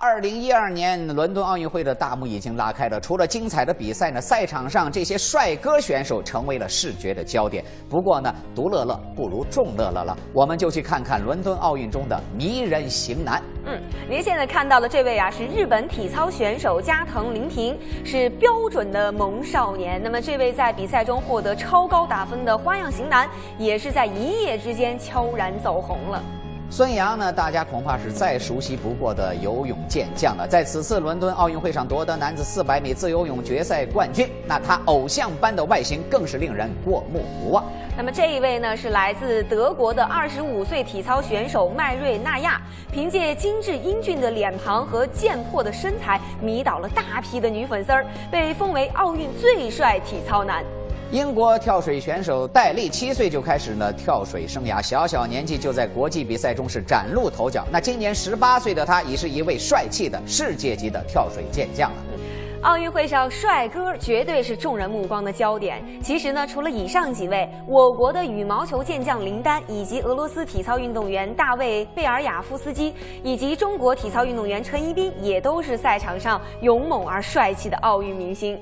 二零一二年伦敦奥运会的大幕已经拉开了，除了精彩的比赛呢，赛场上这些帅哥选手成为了视觉的焦点。不过呢，独乐乐不如众乐乐了，我们就去看看伦敦奥运中的迷人型男。嗯，您现在看到的这位啊，是日本体操选手加藤林平，是标准的萌少年。那么，这位在比赛中获得超高打分的花样型男，也是在一夜之间悄然走红了。孙杨呢，大家恐怕是再熟悉不过的游泳健将了。在此次伦敦奥运会上夺得男子400米自由泳决赛冠军，那他偶像般的外形更是令人过目不忘。那么这一位呢，是来自德国的25岁体操选手麦瑞纳亚，凭借精致英俊的脸庞和健硕的身材，迷倒了大批的女粉丝儿，被封为奥运最帅体操男。英国跳水选手戴利七岁就开始了跳水生涯，小小年纪就在国际比赛中是崭露头角。那今年十八岁的他已是一位帅气的世界级的跳水健将了。奥运会上，帅哥绝对是众人目光的焦点。其实呢，除了以上几位，我国的羽毛球健将林丹，以及俄罗斯体操运动员大卫贝尔雅夫斯基，以及中国体操运动员陈一冰，也都是赛场上勇猛而帅气的奥运明星。